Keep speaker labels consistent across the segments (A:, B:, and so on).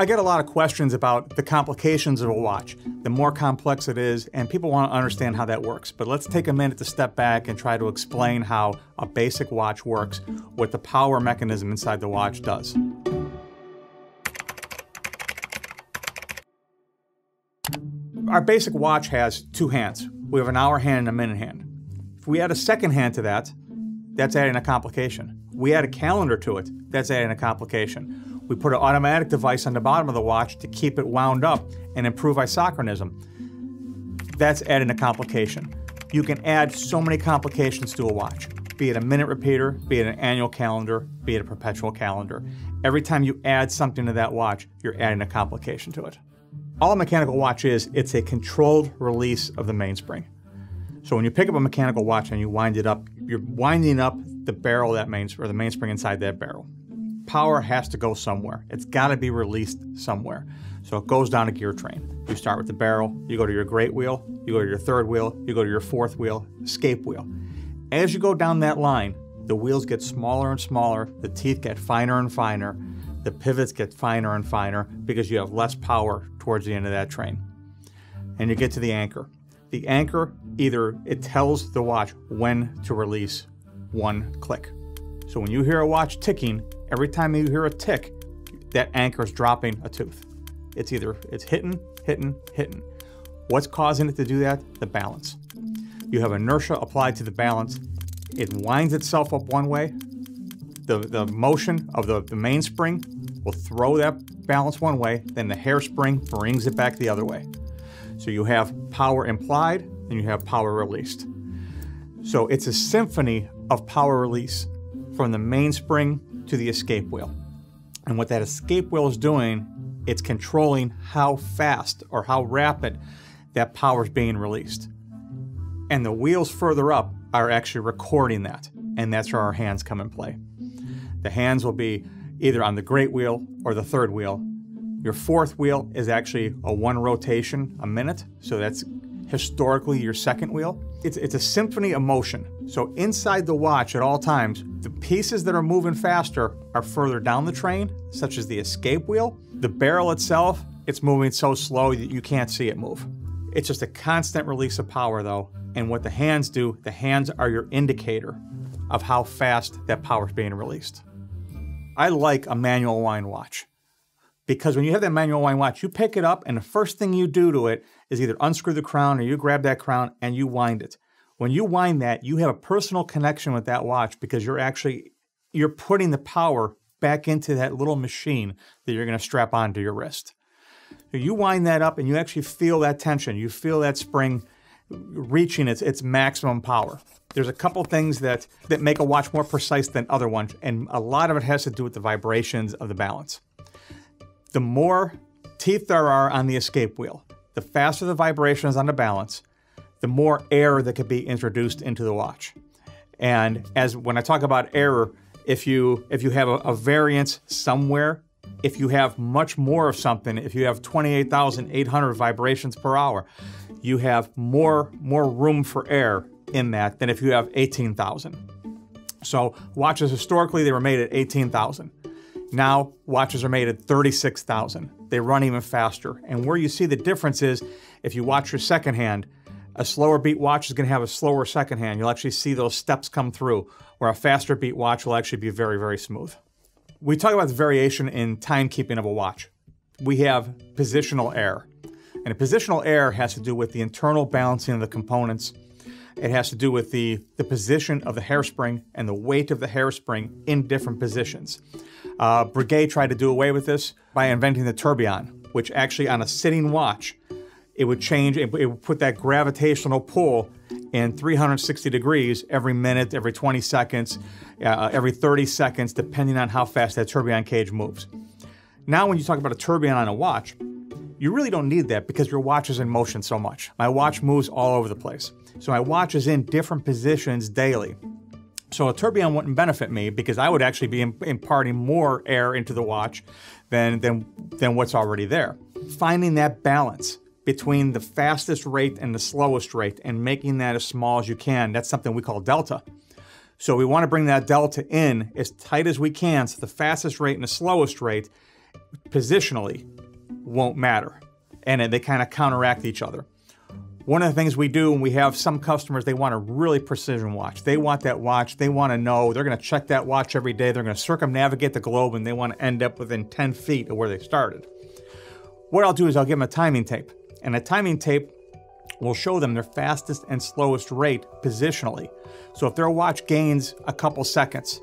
A: I get a lot of questions about the complications of a watch. The more complex it is, and people want to understand how that works. But let's take a minute to step back and try to explain how a basic watch works, what the power mechanism inside the watch does. Our basic watch has two hands. We have an hour hand and a minute hand. If we add a second hand to that, that's adding a complication. We add a calendar to it, that's adding a complication. We put an automatic device on the bottom of the watch to keep it wound up and improve isochronism. That's adding a complication. You can add so many complications to a watch, be it a minute repeater, be it an annual calendar, be it a perpetual calendar. Every time you add something to that watch, you're adding a complication to it. All a mechanical watch is, it's a controlled release of the mainspring. So when you pick up a mechanical watch and you wind it up, you're winding up the barrel that mainspring, or the mainspring inside that barrel power has to go somewhere. It's got to be released somewhere. So it goes down a gear train. You start with the barrel, you go to your great wheel, you go to your third wheel, you go to your fourth wheel, escape wheel. As you go down that line, the wheels get smaller and smaller, the teeth get finer and finer, the pivots get finer and finer because you have less power towards the end of that train. And you get to the anchor. The anchor either it tells the watch when to release one click. So when you hear a watch ticking, Every time you hear a tick, that anchor is dropping a tooth. It's either it's hitting, hitting, hitting. What's causing it to do that? The balance. You have inertia applied to the balance. It winds itself up one way. The, the motion of the, the mainspring will throw that balance one way, then the hairspring brings it back the other way. So you have power implied and you have power released. So it's a symphony of power release from the mainspring to the escape wheel. And what that escape wheel is doing, it's controlling how fast or how rapid that power is being released. And the wheels further up are actually recording that. And that's where our hands come in play. The hands will be either on the great wheel or the third wheel. Your fourth wheel is actually a one rotation a minute, so that's historically your second wheel. It's, it's a symphony of motion. So inside the watch at all times, the pieces that are moving faster are further down the train, such as the escape wheel. The barrel itself, it's moving so slow that you can't see it move. It's just a constant release of power though, and what the hands do, the hands are your indicator of how fast that power is being released. I like a manual wind watch because when you have that manual wind watch, you pick it up and the first thing you do to it is either unscrew the crown or you grab that crown and you wind it. When you wind that, you have a personal connection with that watch because you're actually you're putting the power back into that little machine that you're going to strap onto your wrist. So you wind that up and you actually feel that tension. You feel that spring reaching its its maximum power. There's a couple things that that make a watch more precise than other ones, and a lot of it has to do with the vibrations of the balance. The more teeth there are on the escape wheel, the faster the vibrations on the balance, the more air that could be introduced into the watch. And as when I talk about error, if you if you have a, a variance somewhere, if you have much more of something, if you have 28,800 vibrations per hour, you have more more room for air in that than if you have 18,000. So watches historically they were made at 18,000. Now watches are made at 36,000. They run even faster. And where you see the difference is if you watch your second hand, a slower beat watch is going to have a slower second hand. You'll actually see those steps come through, where a faster beat watch will actually be very, very smooth. We talk about the variation in timekeeping of a watch. We have positional error. And a positional error has to do with the internal balancing of the components. It has to do with the, the position of the hairspring and the weight of the hairspring in different positions. Uh, Breguet tried to do away with this by inventing the tourbillon, which actually on a sitting watch it would change, it, would put that gravitational pull in 360 degrees every minute, every 20 seconds, uh, every 30 seconds, depending on how fast that tourbillon cage moves. Now, when you talk about a tourbillon on a watch, you really don't need that because your watch is in motion so much. My watch moves all over the place. So my watch is in different positions daily. So a tourbillon wouldn't benefit me because I would actually be imparting more air into the watch than, than, than what's already there. Finding that balance between the fastest rate and the slowest rate and making that as small as you can. That's something we call delta. So we want to bring that delta in as tight as we can, so the fastest rate and the slowest rate positionally won't matter. And they kind of counteract each other. One of the things we do when we have some customers, they want a really precision watch. They want that watch, they want to know, they're going to check that watch every day, they're going to circumnavigate the globe, and they want to end up within 10 feet of where they started. What I'll do is I'll give them a timing tape. And a timing tape will show them their fastest and slowest rate positionally. So if their watch gains a couple seconds,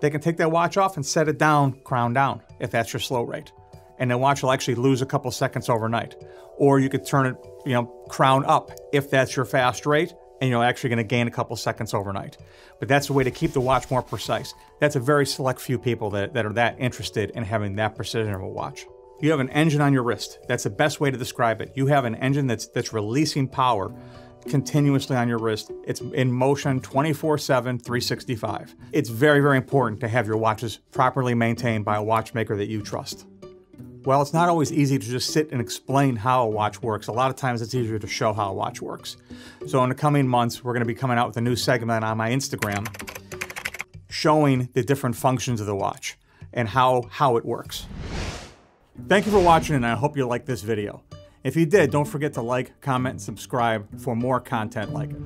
A: they can take that watch off and set it down, crown down, if that's your slow rate. And the watch will actually lose a couple seconds overnight. Or you could turn it, you know, crown up if that's your fast rate, and you're actually going to gain a couple seconds overnight. But that's a way to keep the watch more precise. That's a very select few people that, that are that interested in having that precision of a watch. You have an engine on your wrist. That's the best way to describe it. You have an engine that's that's releasing power continuously on your wrist. It's in motion 24 7, 365. It's very, very important to have your watches properly maintained by a watchmaker that you trust. Well, it's not always easy to just sit and explain how a watch works. A lot of times it's easier to show how a watch works. So, in the coming months, we're going to be coming out with a new segment on my Instagram showing the different functions of the watch and how, how it works. Thank you for watching, and I hope you liked this video. If you did, don't forget to like, comment, and subscribe for more content like it.